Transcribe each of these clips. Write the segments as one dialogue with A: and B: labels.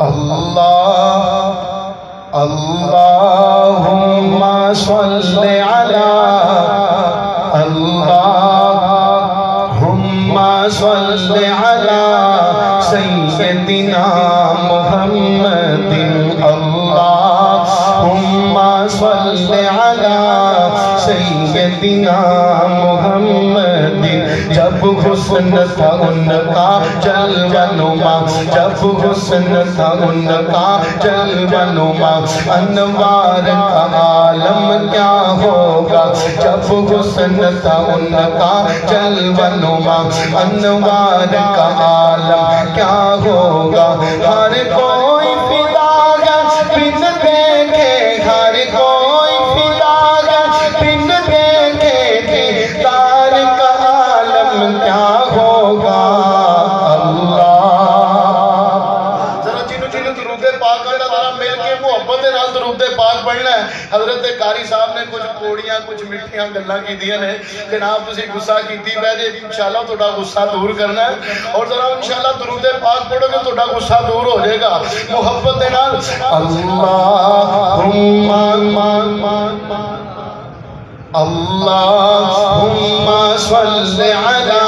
A: الله اللهم صل على اللهم صل على سيدنا محمد اللهم صل على سيدنا جب حسن تھا ان کا جلوہ نما جب حسن تھا ان کا جلوہ نما انوار کا عالم کیا ہوگا جب حسن تھا ان کا جلوہ نما انوار
B: پڑھنا ہے حضرت قاری صاحب نے کچھ کوڑیاں کچھ مٹھیاں گلاں کیتیاں نے جناب تسی غصہ کیتی پے جے انشاءاللہ تہاڈا غصہ دور کرنا ہے اور ذرا انشاءاللہ درود پاک پڑھو گے تہاڈا غصہ دور ہو جائے گا محبت دے نال
A: اللہم اللہم صل علی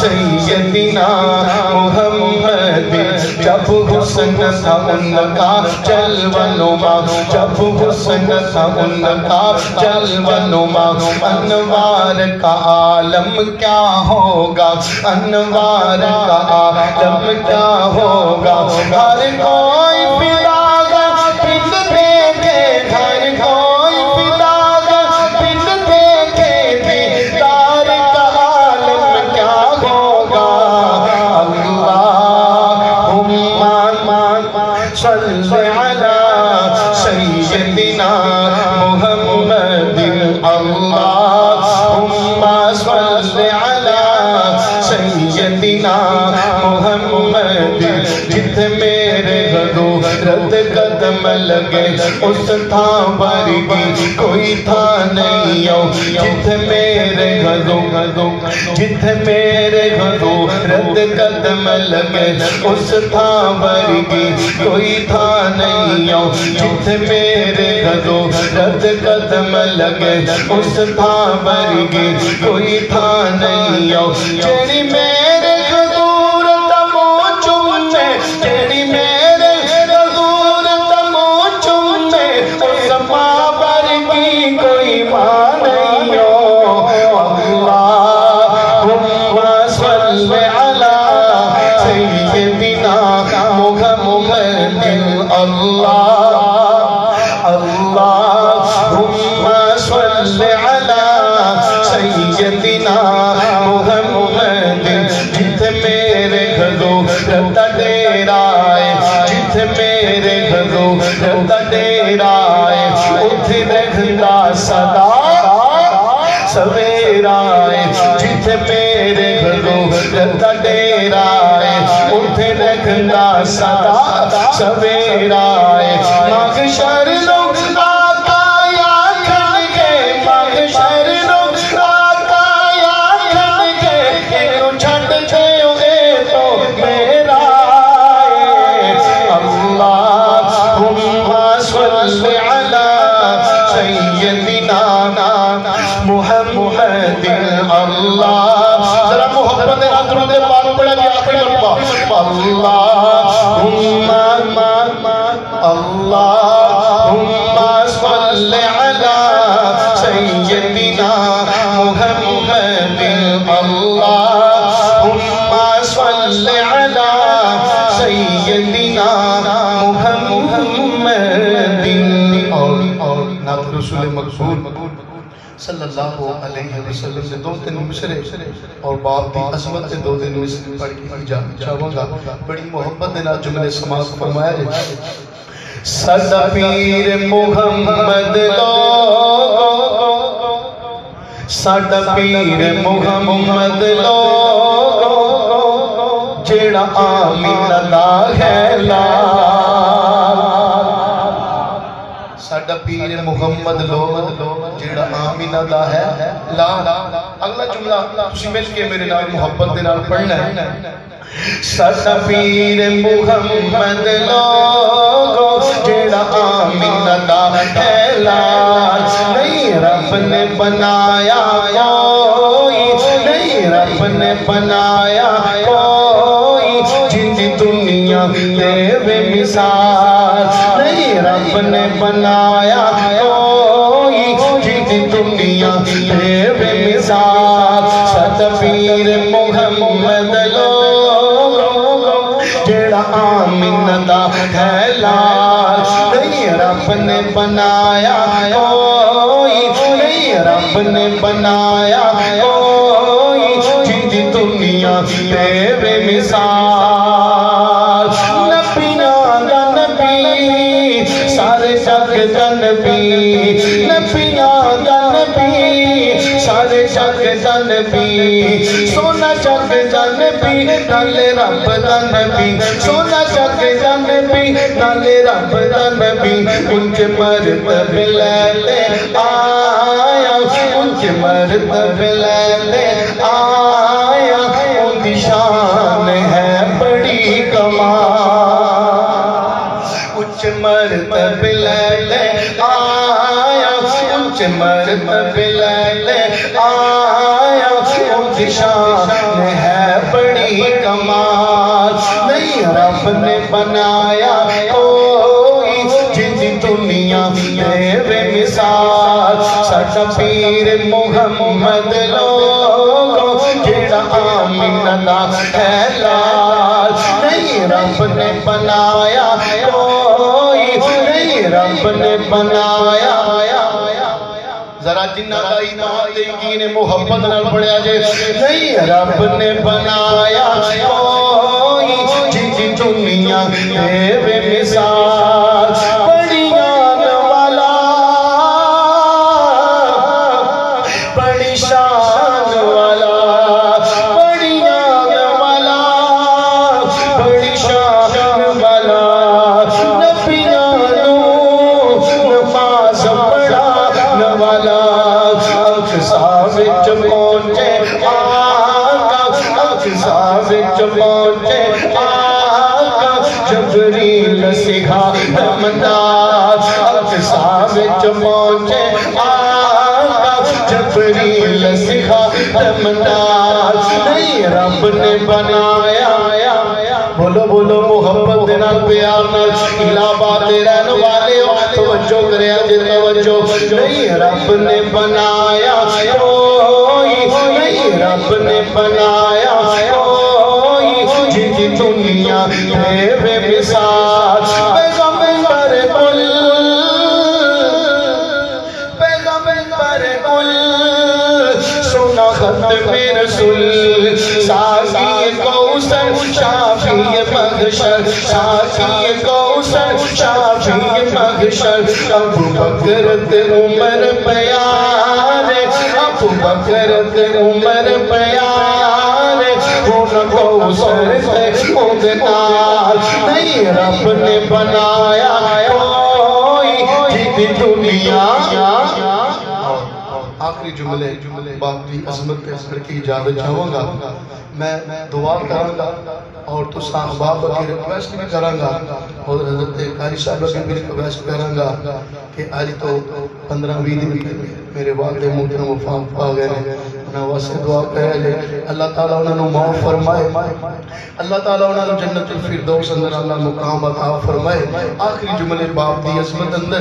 A: سیدنا محمد حسن ان کا جلوہ نما جب حسن تھا ان کا چل ونما انوار کا عالم کیا ہوگا انوار کا عالم کیا ہوگا ہر کوئی جت میرے غدو رد قدم لگے، اس تھا ورگی کوئی تھا نہیں او جت میرے غدو غدو جت میرے غدو رد قدم لگے، اس تھا ورگی کوئی تھا نہیں او جت میرے غدو رد قدم لگے، اس تھا ورگی کوئی تھا نہیں او جڑی میرے سیدنا محمد جت میرے گھروں رتا ڈیرا ہے جت میرے گھروں رتا ڈیرا ہے اتھ رکھتا صدا سویرا ہے جت میرے گھروں رتا ڈیرا ہے اتھ رکھتا صدا سویرا صلی اللہ علیہ وسلم نے دو تین مصرے اور باپ دی عظمت سے دو تین مصرے پڑھ کے اجازت چاہوں گا۔ بڑی محبت دینا جملے سماعت فرمایا جائے صدا پیر محمد لو صدا پیر محمد لو جیڑا آمین دا ہے لال ساڈا پیر محمد لو جیڑا آمینہ دا ہے لا اگلا جملہ تسی مل کے میرے نال محبت دے نال پڑھنا ہے ساڈا پیر محمد لوگو جیڑا آمین دا ہے لال نہیں رب نے بنایا کوئی نہیں رب نے بنایا کوئی جن دنیا دے وے مثال نہیں رب نے بنایا دنیا دے وے مثال ساڈا پیر محمد لوگو جیڑا آمین دا ہے لال نہیں رب نے بنایا کوئی نہیں رب نبی سارے جگ سونا جگ دا نبی نالے رب دا نبی سونا جگ دا نبی نالے رب دا نبی ان کے مرتبے لے لے آیا ان کے مرتبے لے لے آیا ان شان ہے بڑی کمال اچ مرتبے لے لے آیا اچ مرتبے آیا، ان شان ہے بڑی کمال۔ نہیں، رب نے بنایا کوئی جن دنیا دے مثال۔ ساڈا پیر محمد لوگو جیڑا آمین دا ہے لال۔ نہیں، رب نے بنایا کوئی۔ نہیں، رب نے بنایا ذرا جنہ کا ایمان یقین محبت نال پڑھیا جے نہیں رب نے بنایا کوئی جن دی دنیا دے وے مثال۔ پہنچے آقا جبریل سکھا دمدار نہیں رب نے بنایا بولو بولو محبت دے نال پیار نال الہ آباد دے رہن والے ہو توجہ کریا جے توجہ نہیں رب نے بنایا کوئی نہیں رب نے بنایا کوئی پیغمبر کل سونا ختم رسول ساقی کوثر شافی مغشر ساقی کوثر شافی مغشر ابو بکر تے عمر پیارے ابو بکر تے عمر پیارے ان کوثر
C: جملے باپ دی عظمت پہ سر کی اجازت چاہوں گا۔ میں دعا کروں گا اور تو صاحباب کی ریکویسٹ بھی کروں گا اور حضرت قاری صاحب کی بھی ریکویسٹ کروں گا کہ آج تو پندرہ بھی دن میرے والد محترم وفات پا گئے۔ ہیں انہاں واسطے دعا کرے لے۔ اللہ تعالیٰ انہاں نو معاف فرمائے۔ اللہ تعالیٰ انہاں نو جنت الفردوس اندر اللہ مقام عطا فرمائے۔ آخری جملے باپ دی عظمت اندر۔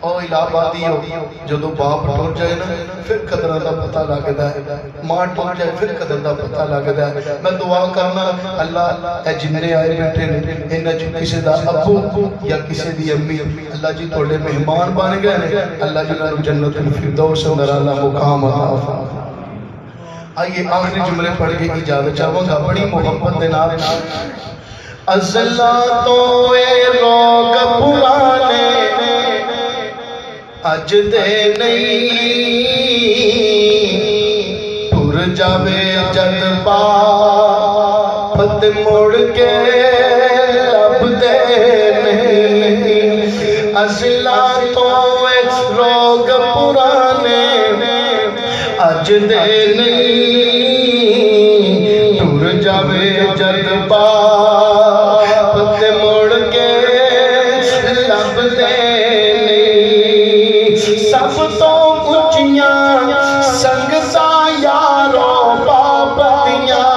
C: او الہ آبادی ہو جدو باپ ٹوٹ جائے نا، پھر قدرہ دا پتہ لگدا ہے۔ ماں ٹوٹ جائے، پھر قدر دا پتہ لگدا ہے۔ میں دعا کرنا، اللہ اے جنرے آئے بیٹھے نے، انہاں چ کسی دا ابو یا کسی دی امی، اللہ جی تھوڑے مہمان بن گئے نے، اللہ جی جنت الفردوس اندر اللہ مقام عطا فرمائے۔ آئیے آخری جملے پڑھ کے اجازت چاہوں گا۔ بڑی محبت دے نال۔ ازلا تو اے لوگ پرانے اج دے نہیں۔ پور جاوے جد پا۔ پت مڑ کے لب دے نہیں۔ ازلا تو اے لوگ پرانے ساجد نہیں ٹر جاوے جد
A: پاپ تے مڑ کے لب دے نہیں سب تو پچیاں سنگ سا یاروں پاپتیاں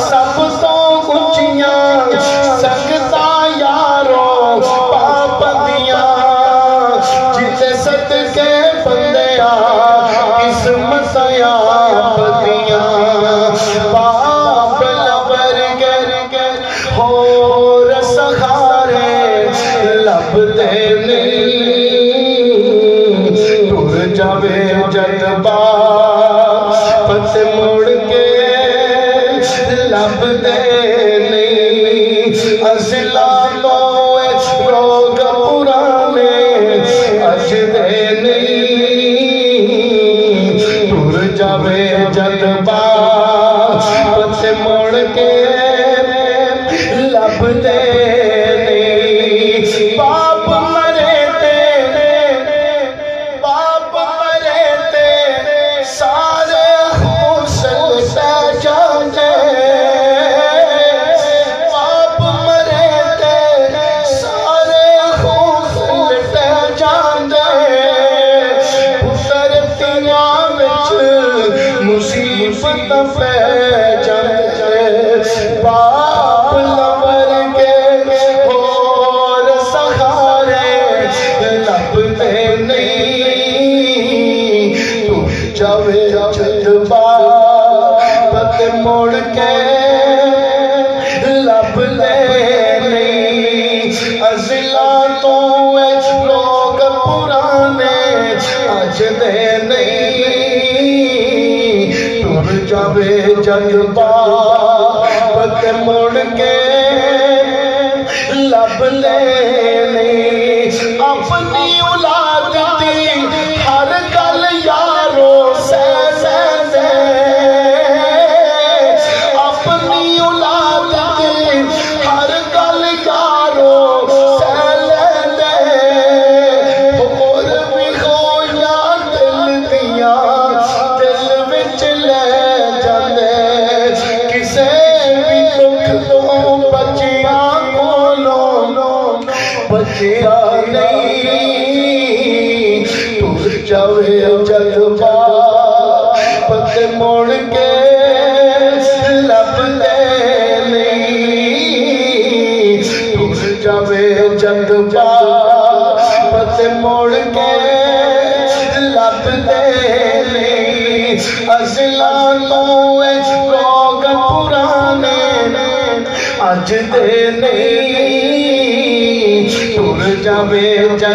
A: سب تو اچیاں سنگتا یاروں پاپتیاں جتے صدقے Messiah Cari. چوي اج پالا پتي لڳي تر جوي او چڱ پالا پتي لڳندس چورا پراڻي اڄ تيمي اجا